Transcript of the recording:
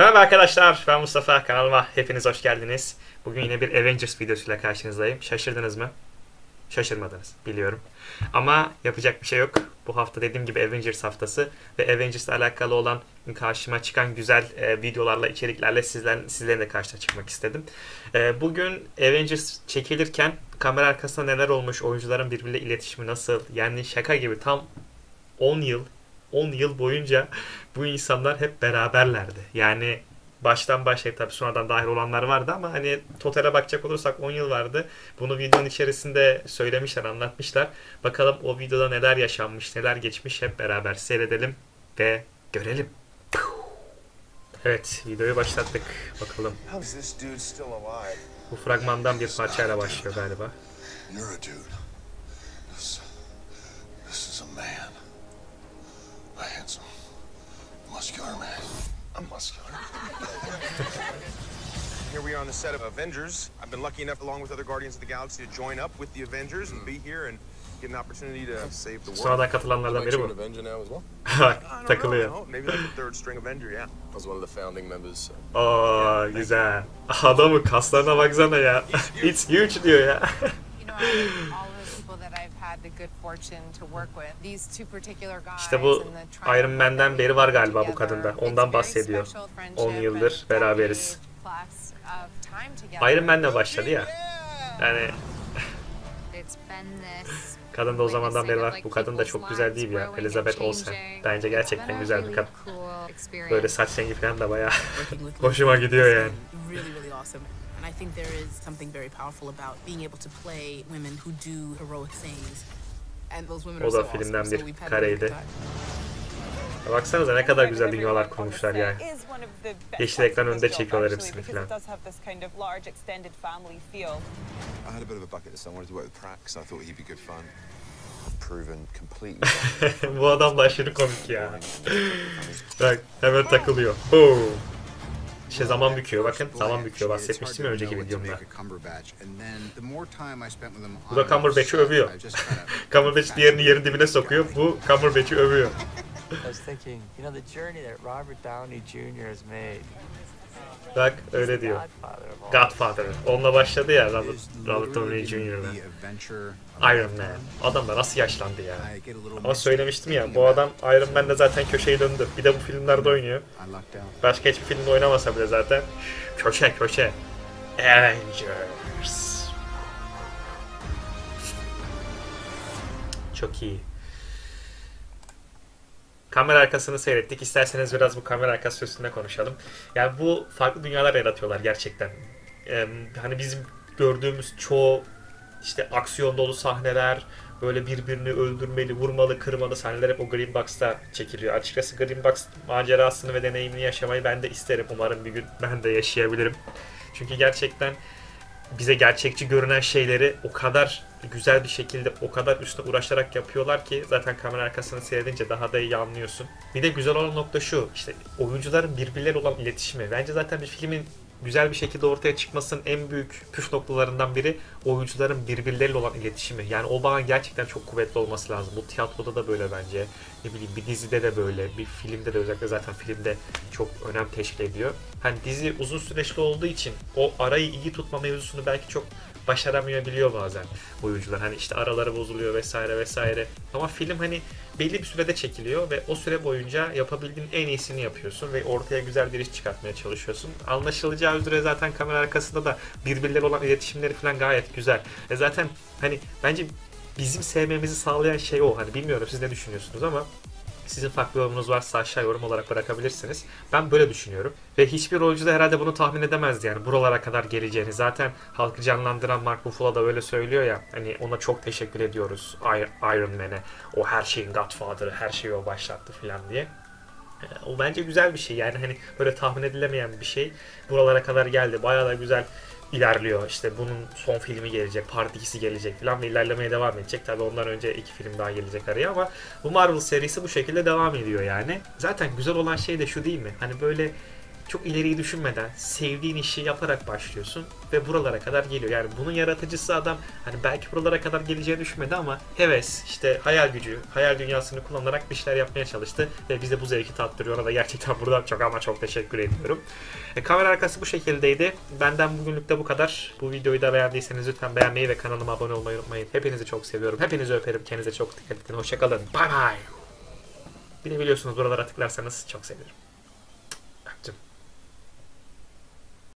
Merhaba arkadaşlar, ben Mustafa. Kanalıma hepiniz hoş geldiniz. Bugün yine bir Avengers videosuyla karşınızdayım. Şaşırdınız mı? Şaşırmadınız, biliyorum. Ama yapacak bir şey yok. Bu hafta dediğim gibi Avengers haftası ve Avengers ile alakalı olan karşıma çıkan güzel e, videolarla, içeriklerle sizler, sizlerin de karşına çıkmak istedim. E, bugün Avengers çekilirken kamera arkasında neler olmuş, oyuncuların birbiriyle iletişimi nasıl, yani şaka gibi tam 10 yıl 10 yıl boyunca bu insanlar hep beraberlerdi. Yani baştan başlayıp tabii sonradan dahil olanlar vardı ama hani totale bakacak olursak 10 yıl vardı. Bunu videonun içerisinde söylemişler, anlatmışlar. Bakalım o videoda neler yaşanmış, neler geçmiş hep beraber seyredelim ve görelim. Evet, videoyu başlattık. Bakalım. Bu fragmandan bir parçayla başlıyor galiba. You're a dude. This, this is a man. Muscular man. I'm muscular. Here we are on the set of Avengers. I've been lucky enough, along with other Guardians of the Galaxy, to join up with the Avengers and be here and get an opportunity to save the world. Sonradan katılanlardan biri bu. Avenger now as well? Takılıyor. maybe like a third string Avenger, yeah. I was one of the founding members. So. Oo güzel. Adamın kaslarına baksana ya. It's huge diyor ya. İşte bu and the triangle Iron Man'den beri var galiba bu together, kadında. it's Ondan bahsediyor. special 10 friendship yıldır beraberiz. 40 plus of time together. Iron Man'le başladı ya. Yani It's been this kadın da o zamandan beri var. Bu kadın da çok güzel değil mi ya? Elizabeth Olsen. Bence gerçekten güzel bir kadın. Böyle saç rengi falan da bayağı hoşuma gidiyor yani. And I think there is something very powerful about being able to play women who do heroic things. And those women O are so awesome. filmden So we've had kareydi. Baksanıza ne kadar güzel dünyalar kurmuşlar yani. Yeşil ekran önünde çekiyorlar hepsini falan. It does have this kind of large extended family feel. I had a bit of a bucket list. I wanted to work with Pratt because I thought he'd be good fun. I've proven completely bu adam da aşırı komik ya. Bak hemen takılıyor. Boom. İşte zaman büküyor bakın. Zaman büküyor. Bahsetmiştim ya önceki videomda. Bu da Cumberbatch'i övüyor. Cumberbatch diğerini yerin dibine sokuyor. Bu Cumberbatch'i övüyor. Bak öyle diyor. Godfather. Onunla başladı ya Robert, Robert Downey Jr.'la. Iron Man. Adam da nasıl yaşlandı ya. Ama söylemiştim ya bu adam Iron Man'de zaten köşeyi döndü. Bir de bu filmlerde oynuyor. Başka hiçbir filmde oynamasa bile zaten. Köşe köşe. Avengers. Çok iyi. Kamera arkasını seyrettik. İsterseniz biraz bu kamera arkası üstünde konuşalım. Yani bu farklı dünyalar yaratıyorlar gerçekten. Ee, hani bizim gördüğümüz çoğu işte aksiyon dolu sahneler, böyle birbirini öldürmeli, vurmalı, kırmalı sahneler hep o Green Box'ta çekiliyor. Açıkçası Green Box macerasını ve deneyimini yaşamayı ben de isterim. Umarım bir gün ben de yaşayabilirim. Çünkü gerçekten bize gerçekçi görünen şeyleri o kadar güzel bir şekilde o kadar üstüne uğraşarak yapıyorlar ki zaten kamera arkasını seyredince daha da iyi anlıyorsun. Bir de güzel olan nokta şu işte oyuncuların birbirleri olan iletişimi. Bence zaten bir filmin güzel bir şekilde ortaya çıkmasının en büyük püf noktalarından biri oyuncuların birbirleriyle olan iletişimi. Yani o bağın gerçekten çok kuvvetli olması lazım. Bu tiyatroda da böyle bence. Ne bileyim bir dizide de böyle. Bir filmde de özellikle zaten filmde çok önem teşkil ediyor. Hani dizi uzun süreçli olduğu için o arayı iyi tutma mevzusunu belki çok başaramayabiliyor bazen oyuncular. Hani işte araları bozuluyor vesaire vesaire. Ama film hani belli bir sürede çekiliyor ve o süre boyunca yapabildiğin en iyisini yapıyorsun ve ortaya güzel bir iş çıkartmaya çalışıyorsun. Anlaşılacağı üzere zaten kamera arkasında da birbirleri olan iletişimleri falan gayet güzel. E zaten hani bence bizim sevmemizi sağlayan şey o. Hani bilmiyorum siz ne düşünüyorsunuz ama sizin farklı yorumunuz varsa aşağı yorum olarak bırakabilirsiniz. Ben böyle düşünüyorum. Ve hiçbir oyuncu da herhalde bunu tahmin edemezdi yani buralara kadar geleceğini. Zaten halkı canlandıran Mark Ruffalo da öyle söylüyor ya. Hani ona çok teşekkür ediyoruz Iron Man'e. O her şeyin Godfather'ı, her şeyi o başlattı falan diye. E, O bence güzel bir şey yani hani böyle tahmin edilemeyen bir şey buralara kadar geldi. Bayağı da güzel ilerliyor. İşte bunun son filmi gelecek, part 2'si gelecek falan ve ilerlemeye devam edecek. Tabii ondan önce iki film daha gelecek araya ama bu Marvel serisi bu şekilde devam ediyor yani. Zaten güzel olan şey de şu değil mi? Hani böyle çok ileriyi düşünmeden sevdiğin işi yaparak başlıyorsun ve buralara kadar geliyor. Yani bunun yaratıcısı adam hani belki buralara kadar geleceğini düşünmedi ama heves, işte hayal gücü, hayal dünyasını kullanarak bir şeyler yapmaya çalıştı ve bize bu zevki tattırıyor. Ona da gerçekten buradan çok ama çok teşekkür ediyorum. E, kamera arkası bu şekildeydi. Benden bugünlük de bu kadar. Bu videoyu da beğendiyseniz lütfen beğenmeyi ve kanalıma abone olmayı unutmayın. Hepinizi çok seviyorum. Hepinizi öperim. Kendinize çok dikkat edin. Hoşçakalın. Bye bye. Bir de biliyorsunuz buralara tıklarsanız çok sevinirim.